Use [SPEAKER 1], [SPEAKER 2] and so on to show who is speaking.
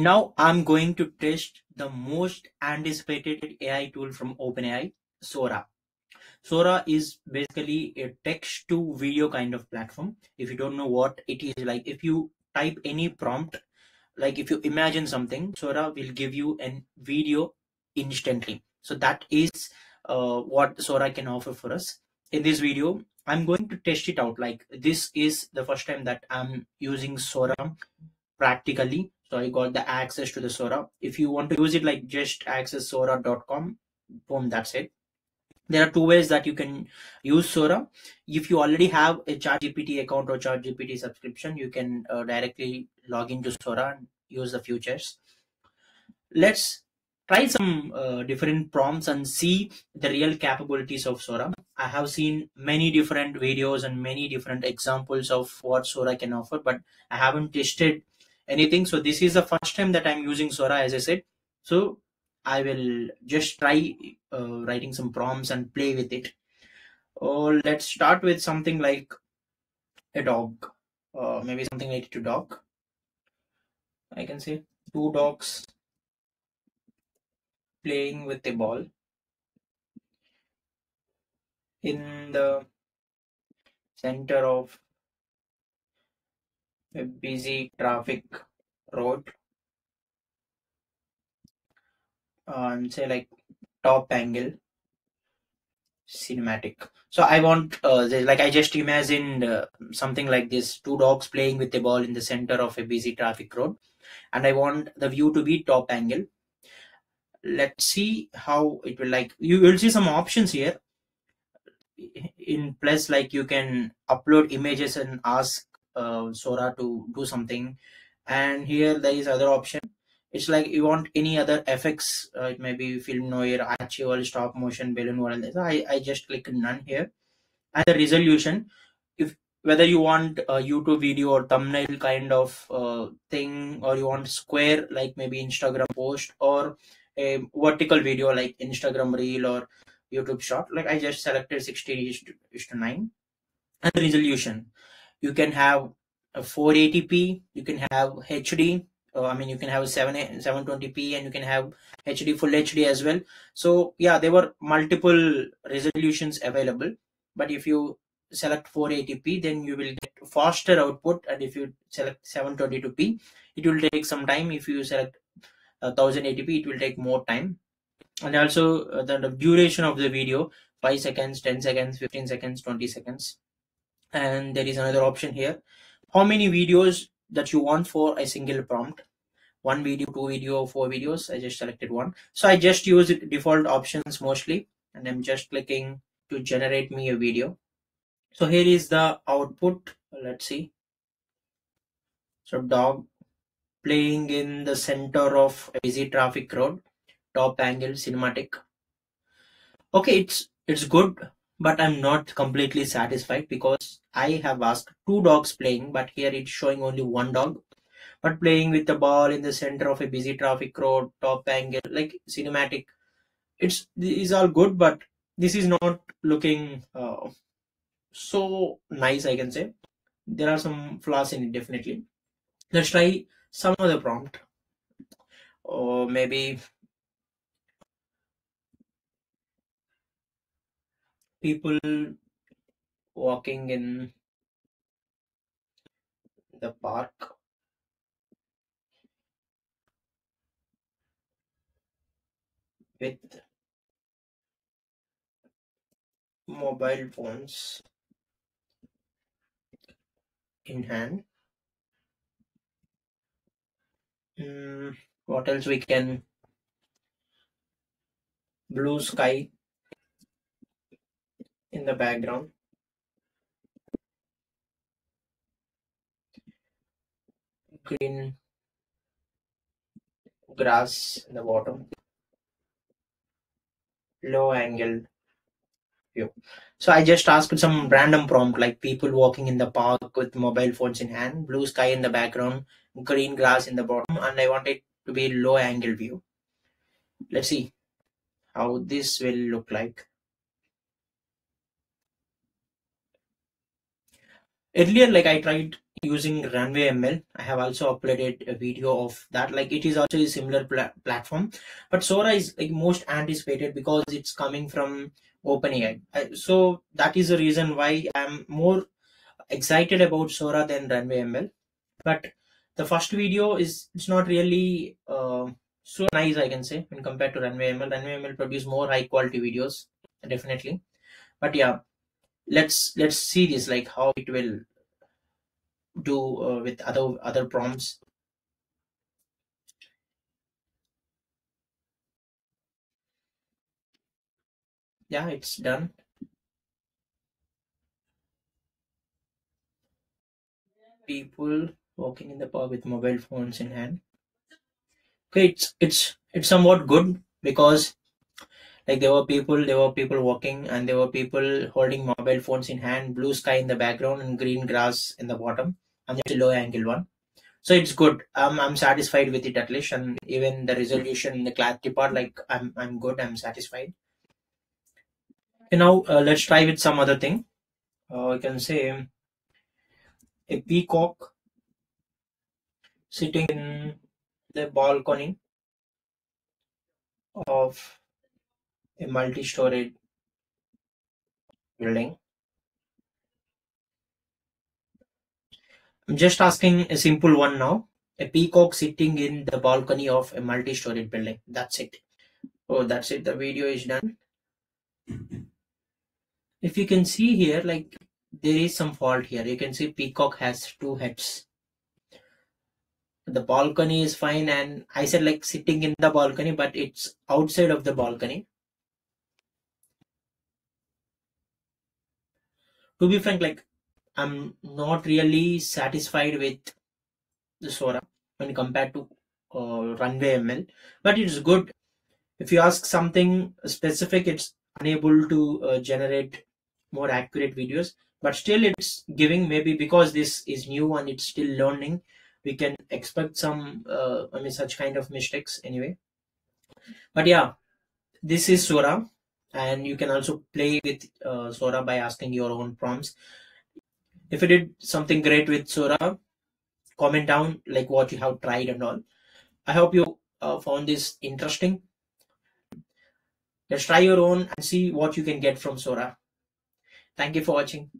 [SPEAKER 1] Now I'm going to test the most anticipated AI tool from OpenAI, Sora. Sora is basically a text to video kind of platform. If you don't know what it is like, if you type any prompt, like if you imagine something, Sora will give you a video instantly. So that is uh, what Sora can offer for us. In this video, I'm going to test it out. Like this is the first time that I'm using Sora practically. So I got the access to the Sora. If you want to use it like just access sora.com, boom, that's it. There are two ways that you can use Sora. If you already have a ChatGPT account or ChatGPT subscription, you can uh, directly log into Sora and use the features. Let's try some uh, different prompts and see the real capabilities of Sora. I have seen many different videos and many different examples of what Sora can offer, but I haven't tested anything. So this is the first time that I'm using Sora, as I said. So I will just try uh, writing some prompts and play with it. Or let's start with something like a dog, uh, maybe something related to dog. I can say two dogs playing with a ball in the center of a busy traffic road. And say like top angle cinematic. So i want uh, like i just imagined uh, something like this two dogs playing with a ball in the center of a busy traffic road. And i want the view to be top angle. Let's see how it will like you will see some options here. In plus like you can upload images and ask uh, sora to do something. And here there is other option. It's like you want any other effects uh, it may be film noir actual stop motion balloon world i i just click none here. And the resolution if whether you want a youtube video or thumbnail kind of uh, thing or you want square like maybe instagram post or a vertical video like instagram reel or youtube short like i just selected 60 is to 9 and resolution you can have a 480p you can have hd uh, I mean, you can have 7 720p and you can have HD full HD as well. So yeah, there were multiple resolutions available. But if you select 480p, then you will get faster output. And if you select 722p, it will take some time. If you select uh, 1080p, it will take more time. And also uh, the, the duration of the video 5 seconds, 10 seconds, 15 seconds, 20 seconds. And there is another option here. How many videos that you want for a single prompt? One video two video four videos? I just selected one. So i just use default options mostly. And i'm just clicking to generate me a video. So here is the output. Let's see. So dog playing in the center of a busy traffic road. Top angle cinematic. Okay it's it's good but i'm not completely satisfied because i have asked two dogs playing but here it's showing only one dog. But playing with the ball in the center of a busy traffic road top angle like cinematic it's is all good but this is not looking uh, so nice i can say. There are some flaws in it definitely. Let's try some other prompt. Or maybe people walking in the park. With mobile phones in hand. Mm, what else we can? Blue sky in the background green grass in the bottom low angle view. So I just asked some random prompt like people walking in the park with mobile phones in hand, blue sky in the background, green grass in the bottom, and I want it to be low angle view. Let's see how this will look like. Earlier, like I tried using runway ml i have also uploaded a video of that. Like it is also a similar pla- platform. But sora is like most anticipated because it's coming from openai. I- so that is the reason why i'm more excited about sora than runway ml but the first video is it's not really uh, so nice i can say when compared to runway ml runway ml produce more high quality videos definitely. But yeah let's let's see this like how it will do uh, with other other prompts. Yeah it's done. People walking in the park with mobile phones in hand. Okay it's it's it's somewhat good because like there were people there were people walking and there were people holding mobile phones in hand blue sky in the background and green grass in the bottom and it's a low angle one. So it's good. I'm, I'm satisfied with it at least and even the resolution the clarity part like i'm i'm good i'm satisfied. Okay, now uh, let's try with some other thing. Uh, i can say a peacock sitting in the balcony of a multi-storied building. I'm just asking a simple one now. A peacock sitting in the balcony of a multi-storied building. That's it. Oh that's it. The video is done. If you can see here like there is some fault here. You can see peacock has two heads. The balcony is fine and i said like sitting in the balcony but it's outside of the balcony to be frank like i'm not really satisfied with the sora when compared to uh, runway ml but it's good. If you ask something specific it's unable to uh, generate more accurate videos but still it's giving maybe because this is new and it's still learning we can expect some uh, i mean such kind of mistakes anyway. But yeah this is sora and you can also play with uh, sora by asking your own prompts. If you did something great with sora comment down like what you have tried and all. I hope you uh, found this interesting. Let's try your own and see what you can get from sora. Thank you for watching